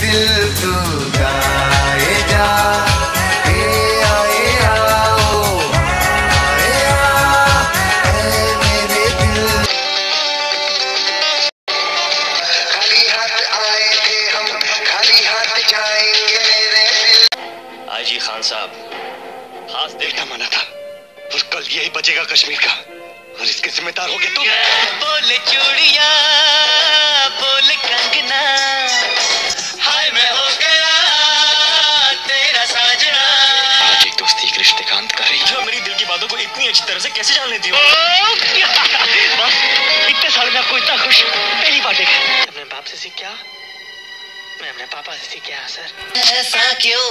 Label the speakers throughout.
Speaker 1: दिल तू गाए जा ए आ ए आ आ ए मेरे दिल। खाली हाथ आए थे हम खाली हाथ जाएँगे मेरे दिल।
Speaker 2: खान साहब हाथ दिल का मना था और कल यही बचेगा कश्मीर का। और इसके जिम्मेदार होगे तुम बोले चूड़िया। से कैसे जान लेती हो? बस इतने साल में आपको इतना खुश पहली बार देखा। अपने बाप से सीख क्या? मैं अपने पापा से सीख क्या सर?
Speaker 3: ऐसा क्यों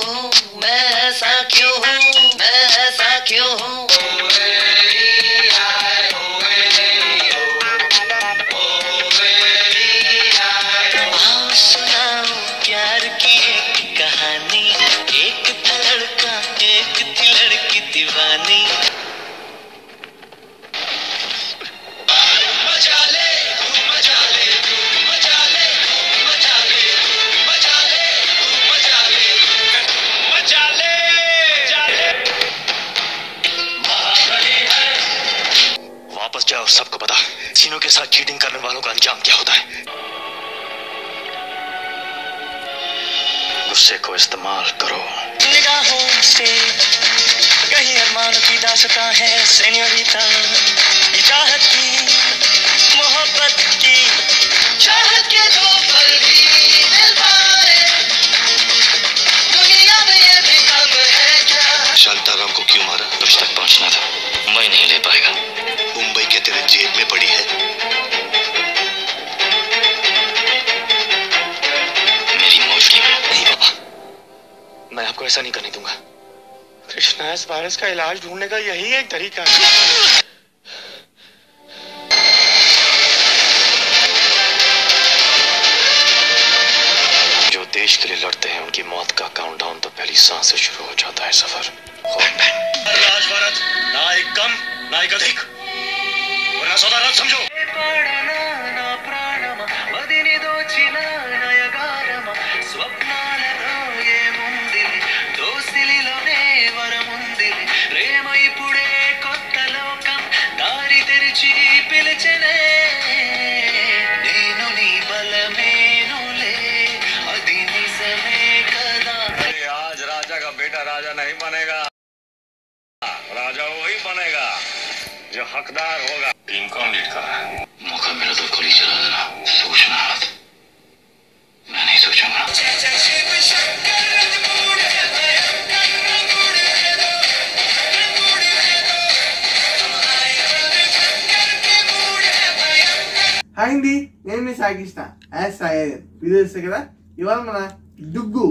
Speaker 2: और सबको पता चीनों के साथ चीटिंग करने वालों का अंजाम क्या होता है? गुस्से को इस्तेमाल करो।
Speaker 3: निगाहों से कहीं अरमानों की दासता है सेन्योरिटा ये चाहत की मोहब्बत की। चाहत के दो पल भी मिल पाए। दुनिया में ये भी कम है क्या?
Speaker 2: शांताराम को क्यों मारा? ब्रिज तक पहुँचना था। मुंबई नहीं ले पाएगा। के तेरे जेब में पड़ी है। मेरी मौजूदगी में नहीं बाबा मैं आपको ऐसा नहीं करने दूँगा।
Speaker 4: कृष्णा इस वायरस का इलाज ढूँढने का यही एक तरीका है।
Speaker 2: जो देश के लिए लड़ते हैं उनकी मौत का काउंटडाउन तो पहली सांस से शुरू हो जाता है सफ़र। ना एक कम ना एक अधिक।
Speaker 3: నీ బలమేనులే అది నిజమే కదా
Speaker 2: आज राजा का बेटा राजा नहीं बनेगा राजा वही बनेगा जो हकदार होगा टीम कौन लीड कर रहा है मौका मिला तो गोली चला देना सोचना मत मैं नहीं सोचूंगा
Speaker 5: హాయ్ అండి నేను మీ సాగిష్ణ యాజ్ సాయి వీడియో చూస్తే కదా ఇవాళ మన డుగ్గు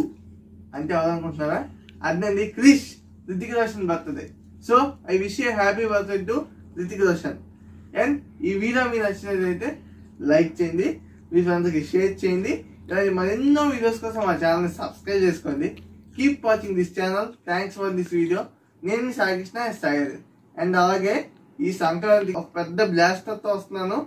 Speaker 5: అంటే ఎవరనుకుంటున్నారా అదండి Krrish Hrithik Roshan birthday so I wish you happy birthday to Hrithik Roshan And ఈ వీడియో మీకు నచ్చినట్లయితే లైక్ చేయండి మీ ఫ్రెండ్స్కి షేర్ చేయండి. ఇలాంటి మరెన్నో వీడియోస్ కోసం మా ఛానల్ని సబ్స్క్రైబ్ చేసుకోండి. Keep watching this channel thanks for this video నేను మీ సాగిష్ణ సాయి అండ్ అలాగే ఈ సంక్రాంతి ఒక పెద్ద బ్లాస్టర్తో వస్తున్నాను.